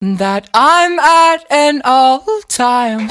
that I'm at an all time.